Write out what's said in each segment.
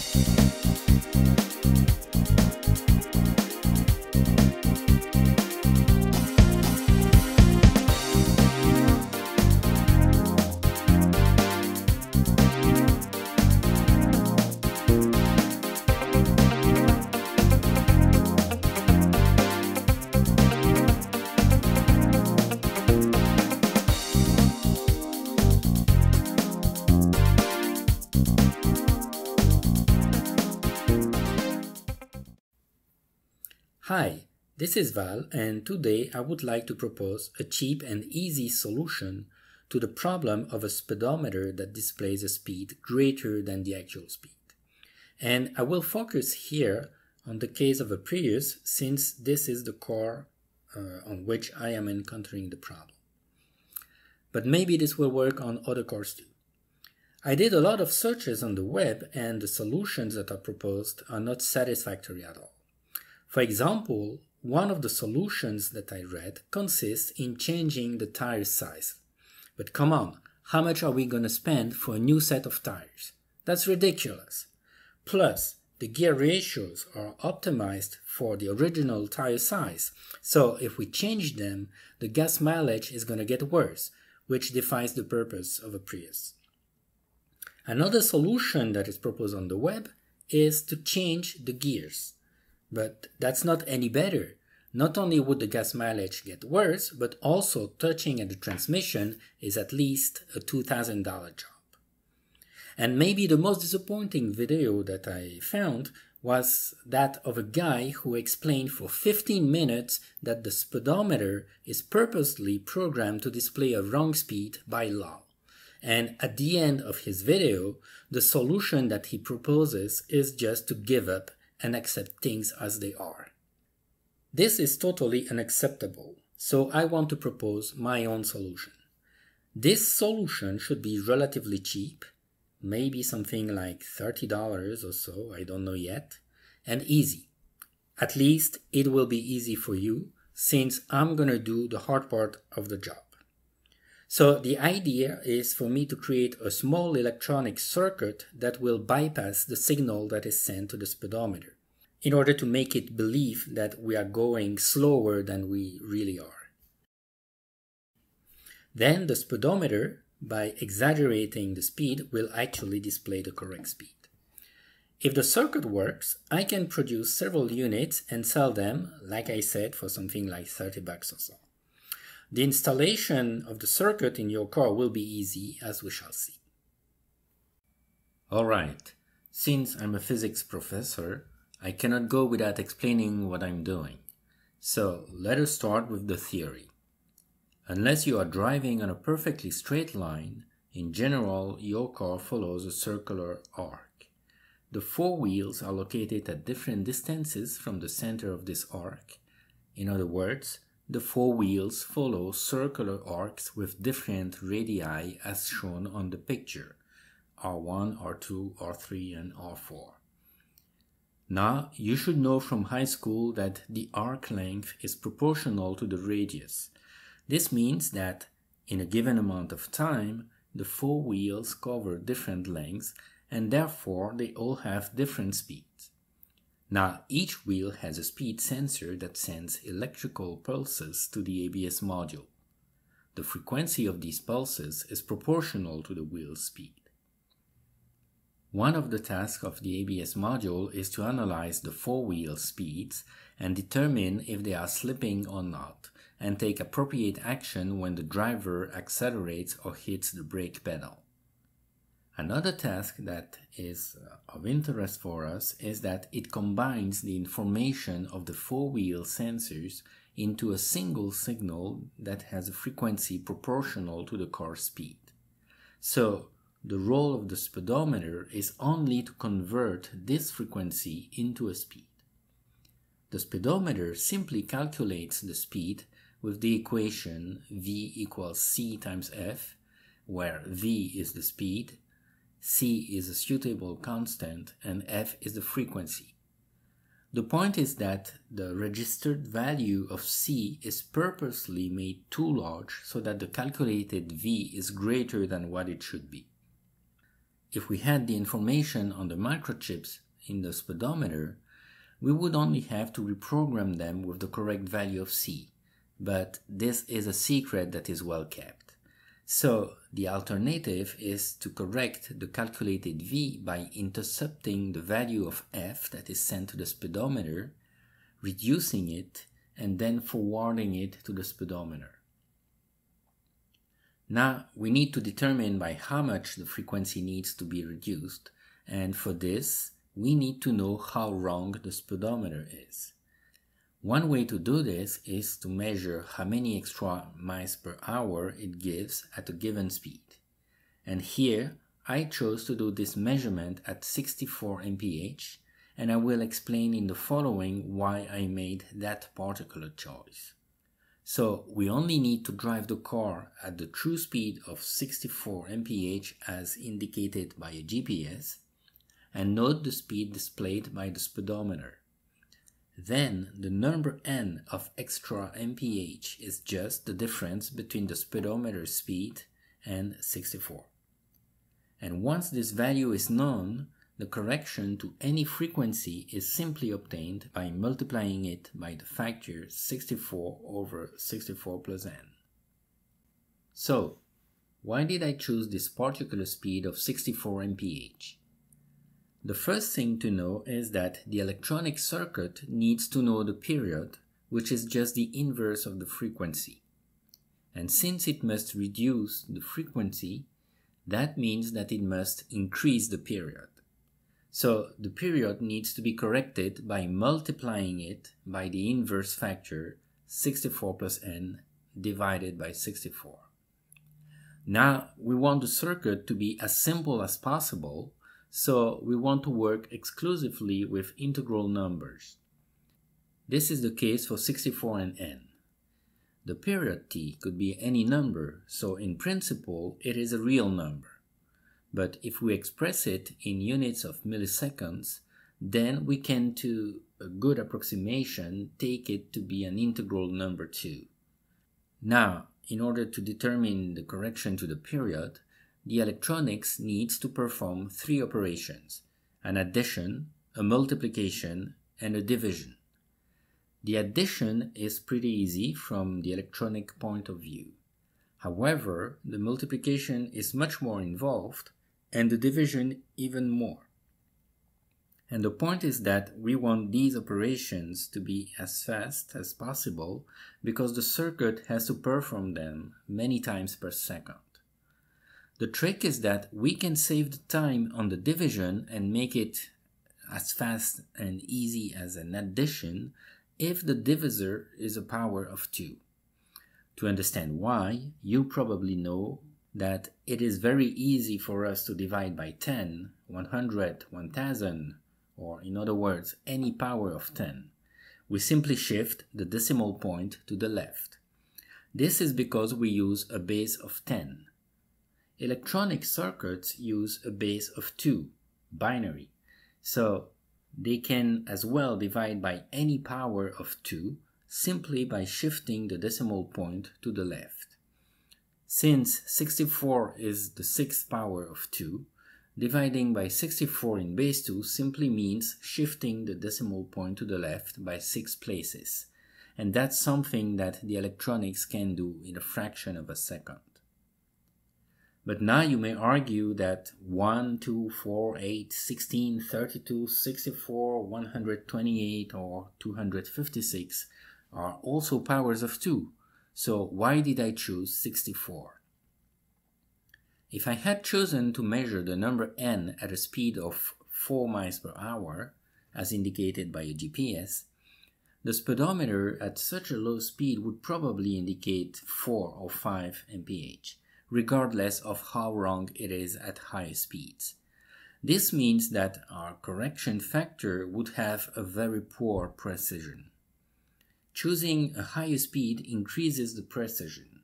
フフフフ。Hi, this is Val and today I would like to propose a cheap and easy solution to the problem of a speedometer that displays a speed greater than the actual speed. And I will focus here on the case of a Prius since this is the car uh, on which I am encountering the problem. But maybe this will work on other cars too. I did a lot of searches on the web and the solutions that are proposed are not satisfactory at all. For example, one of the solutions that I read consists in changing the tire size. But come on, how much are we going to spend for a new set of tires? That's ridiculous. Plus, the gear ratios are optimized for the original tire size, so if we change them, the gas mileage is going to get worse, which defies the purpose of a Prius. Another solution that is proposed on the web is to change the gears. But that's not any better. Not only would the gas mileage get worse, but also touching at the transmission is at least a $2,000 job. And maybe the most disappointing video that I found was that of a guy who explained for 15 minutes that the speedometer is purposely programmed to display a wrong speed by law. And at the end of his video, the solution that he proposes is just to give up and accept things as they are. This is totally unacceptable, so I want to propose my own solution. This solution should be relatively cheap, maybe something like $30 or so, I don't know yet, and easy. At least it will be easy for you since I'm gonna do the hard part of the job. So the idea is for me to create a small electronic circuit that will bypass the signal that is sent to the speedometer in order to make it believe that we are going slower than we really are. Then the speedometer, by exaggerating the speed, will actually display the correct speed. If the circuit works, I can produce several units and sell them, like I said, for something like 30 bucks or so. The installation of the circuit in your car will be easy, as we shall see. Alright, since I'm a physics professor, I cannot go without explaining what I'm doing. So let us start with the theory. Unless you are driving on a perfectly straight line, in general your car follows a circular arc. The four wheels are located at different distances from the center of this arc. In other words, the four wheels follow circular arcs with different radii as shown on the picture, R1, R2, R3 and R4. Now, you should know from high school that the arc length is proportional to the radius. This means that in a given amount of time, the four wheels cover different lengths and therefore they all have different speeds. Now, each wheel has a speed sensor that sends electrical pulses to the ABS module. The frequency of these pulses is proportional to the wheel's speed. One of the tasks of the ABS module is to analyze the four-wheel speeds and determine if they are slipping or not, and take appropriate action when the driver accelerates or hits the brake pedal. Another task that is uh, of interest for us is that it combines the information of the four-wheel sensors into a single signal that has a frequency proportional to the car speed. So, the role of the speedometer is only to convert this frequency into a speed. The speedometer simply calculates the speed with the equation v equals c times f, where v is the speed c is a suitable constant and f is the frequency. The point is that the registered value of c is purposely made too large so that the calculated v is greater than what it should be. if we had the information on the microchips in the speedometer, we would only have to reprogram them with the correct value of c, but this is a secret that is well kept. So the alternative is to correct the calculated v by intercepting the value of f that is sent to the speedometer, reducing it, and then forwarding it to the speedometer. Now we need to determine by how much the frequency needs to be reduced, and for this we need to know how wrong the speedometer is. One way to do this is to measure how many extra miles per hour it gives at a given speed. And here I chose to do this measurement at 64 mph and I will explain in the following why I made that particular choice. So we only need to drive the car at the true speed of 64 mph as indicated by a GPS and note the speed displayed by the speedometer. Then the number n of extra mph is just the difference between the speedometer speed and 64. And once this value is known, the correction to any frequency is simply obtained by multiplying it by the factor 64 over 64 plus n. So, why did I choose this particular speed of 64 mph? The first thing to know is that the electronic circuit needs to know the period, which is just the inverse of the frequency. And since it must reduce the frequency, that means that it must increase the period. So the period needs to be corrected by multiplying it by the inverse factor 64 plus n divided by 64. Now we want the circuit to be as simple as possible so we want to work exclusively with integral numbers. This is the case for 64 and n. The period t could be any number, so in principle it is a real number. But if we express it in units of milliseconds, then we can, to a good approximation, take it to be an integral number too. Now, in order to determine the correction to the period, the electronics needs to perform three operations an addition, a multiplication, and a division. The addition is pretty easy from the electronic point of view. However, the multiplication is much more involved and the division even more. And the point is that we want these operations to be as fast as possible because the circuit has to perform them many times per second. The trick is that we can save the time on the division and make it as fast and easy as an addition if the divisor is a power of 2. To understand why, you probably know that it is very easy for us to divide by 10, 100, 1000, or in other words, any power of 10. We simply shift the decimal point to the left. This is because we use a base of 10. Electronic circuits use a base of 2, binary, so they can as well divide by any power of 2 simply by shifting the decimal point to the left. Since 64 is the sixth power of 2, dividing by 64 in base 2 simply means shifting the decimal point to the left by 6 places, and that's something that the electronics can do in a fraction of a second. But now you may argue that 1, 2, 4, 8, 16, 32, 64, 128, or 256 are also powers of 2. So why did I choose 64? If I had chosen to measure the number n at a speed of 4 miles per hour, as indicated by a GPS, the speedometer at such a low speed would probably indicate 4 or 5 mph regardless of how wrong it is at high speeds. This means that our correction factor would have a very poor precision. Choosing a higher speed increases the precision,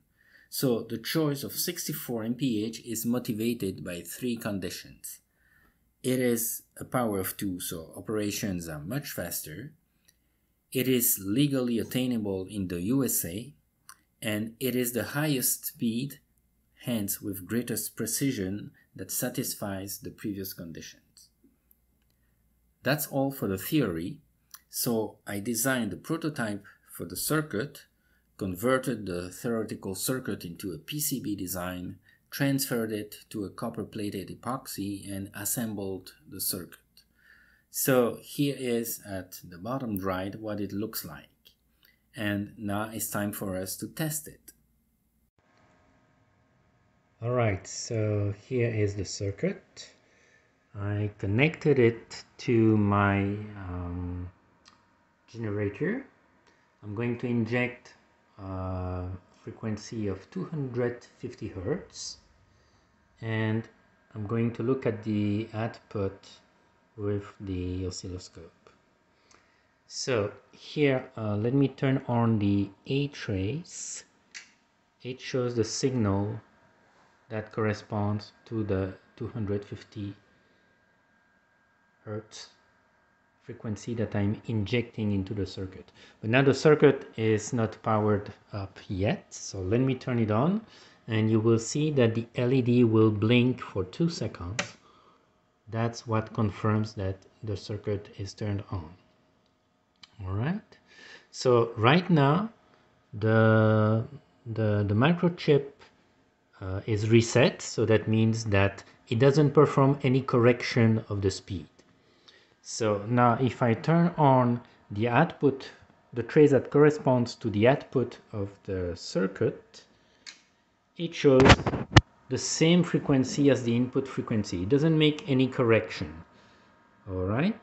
so the choice of 64 mph is motivated by three conditions. It is a power of 2, so operations are much faster. It is legally attainable in the USA, and it is the highest speed hence with greatest precision that satisfies the previous conditions. That's all for the theory, so I designed the prototype for the circuit, converted the theoretical circuit into a PCB design, transferred it to a copper-plated epoxy, and assembled the circuit. So here is at the bottom right what it looks like. And now it's time for us to test it. Alright, so here is the circuit. I connected it to my um, generator. I'm going to inject a frequency of 250 Hertz and I'm going to look at the output with the oscilloscope. So here, uh, let me turn on the A trace. It shows the signal that corresponds to the 250 Hertz frequency that I'm injecting into the circuit. But now the circuit is not powered up yet, so let me turn it on and you will see that the LED will blink for two seconds. That's what confirms that the circuit is turned on. All right. So right now, the the the microchip uh, is reset, so that means that it doesn't perform any correction of the speed. So now if I turn on the output, the trace that corresponds to the output of the circuit, it shows the same frequency as the input frequency. It doesn't make any correction. All right.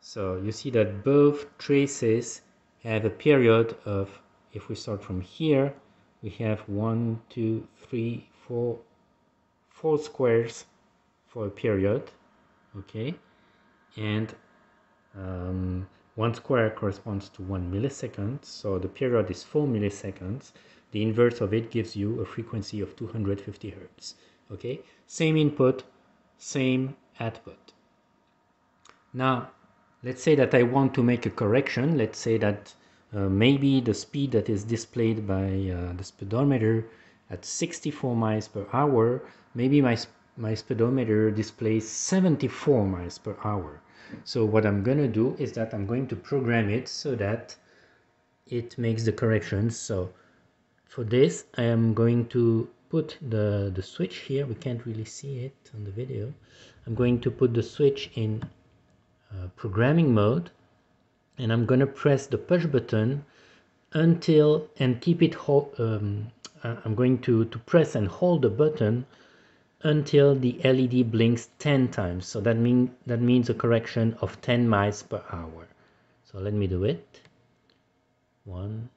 So you see that both traces have a period of, if we start from here, we have one, two, three, four, four squares for a period, okay? And um, one square corresponds to one millisecond, so the period is four milliseconds. The inverse of it gives you a frequency of 250 hertz, okay? Same input, same output. Now, let's say that I want to make a correction. Let's say that maybe the speed that is displayed by uh, the speedometer at 64 miles per hour, maybe my, my speedometer displays 74 miles per hour. So what I'm going to do is that I'm going to program it so that it makes the corrections. So for this, I am going to put the, the switch here. We can't really see it on the video. I'm going to put the switch in uh, programming mode and I'm gonna press the push button until and keep it hold um, uh, I'm going to to press and hold the button until the LED blinks 10 times. So that mean that means a correction of 10 miles per hour. So let me do it. One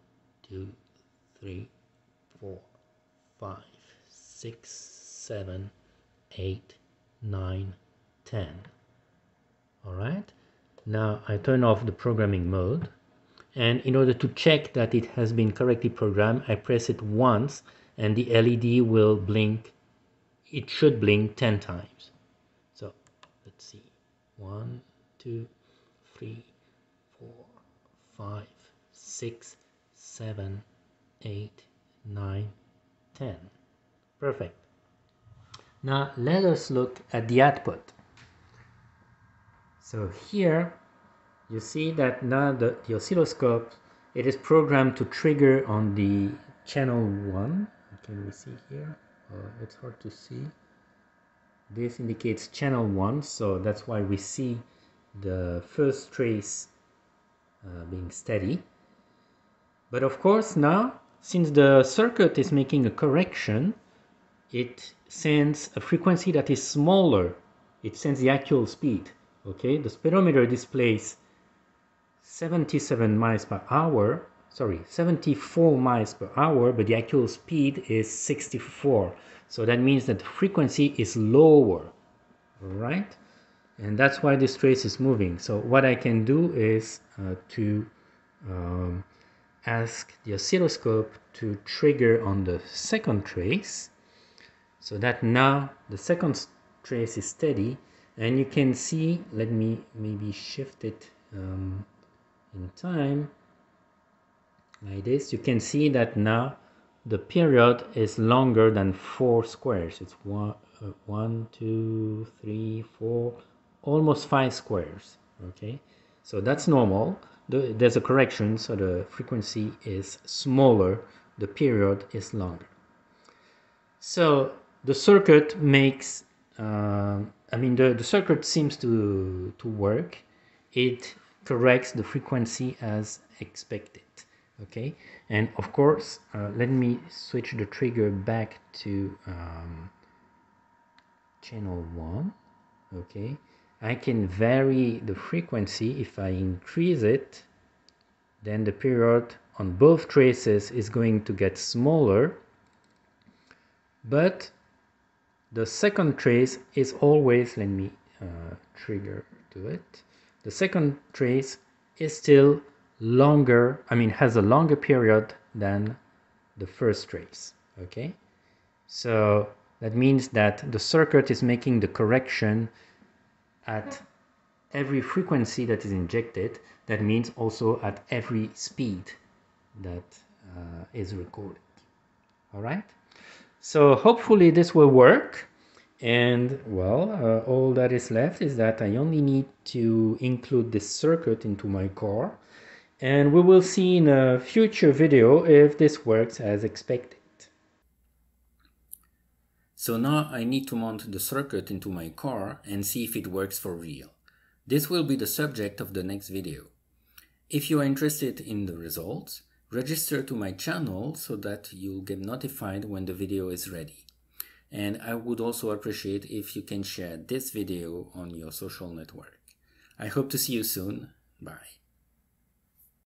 two three four five six seven eight nine ten. All right now I turn off the programming mode and in order to check that it has been correctly programmed I press it once and the LED will blink. It should blink 10 times. So let's see. One two three four five six seven eight nine ten. Perfect. Now let us look at the output so here you see that now the, the oscilloscope, it is programmed to trigger on the channel 1. Can we see here? Uh, it's hard to see. This indicates channel 1, so that's why we see the first trace uh, being steady. But of course now, since the circuit is making a correction, it sends a frequency that is smaller. It sends the actual speed okay the speedometer displays 77 miles per hour sorry 74 miles per hour but the actual speed is 64 so that means that the frequency is lower right? And that's why this trace is moving. So what I can do is uh, to um, ask the oscilloscope to trigger on the second trace. So that now the second trace is steady and you can see let me maybe shift it um, in time like this you can see that now the period is longer than four squares. It's one, uh, one, two, three, four, almost five squares. Okay, so that's normal. The, there's a correction, so the frequency is smaller, the period is longer. So the circuit makes, uh, I mean, the, the circuit seems to, to work. It corrects the frequency as expected okay? And of course uh, let me switch the trigger back to um, channel 1 okay? I can vary the frequency. If I increase it then the period on both traces is going to get smaller. But the second trace is always let me uh, trigger to it the second trace is still longer, I mean, has a longer period than the first trace, okay? So that means that the circuit is making the correction at every frequency that is injected. That means also at every speed that uh, is recorded. All right. So hopefully this will work. And well, uh, all that is left is that I only need to include this circuit into my car and we will see in a future video if this works as expected. So now I need to mount the circuit into my car and see if it works for real. This will be the subject of the next video. If you are interested in the results, register to my channel so that you'll get notified when the video is ready. And I would also appreciate if you can share this video on your social network. I hope to see you soon. Bye.